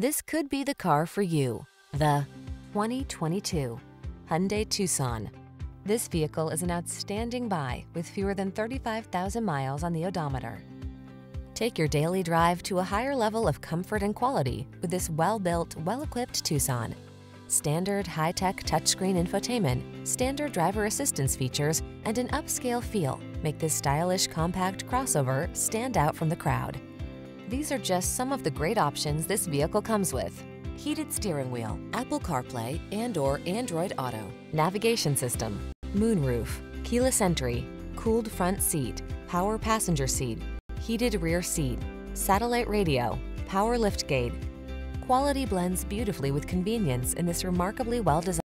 This could be the car for you. The 2022 Hyundai Tucson. This vehicle is an outstanding buy with fewer than 35,000 miles on the odometer. Take your daily drive to a higher level of comfort and quality with this well-built, well-equipped Tucson. Standard high-tech touchscreen infotainment, standard driver assistance features, and an upscale feel make this stylish compact crossover stand out from the crowd. These are just some of the great options this vehicle comes with. Heated steering wheel, Apple CarPlay and or Android Auto, navigation system, moonroof, keyless entry, cooled front seat, power passenger seat, heated rear seat, satellite radio, power liftgate. Quality blends beautifully with convenience in this remarkably well-designed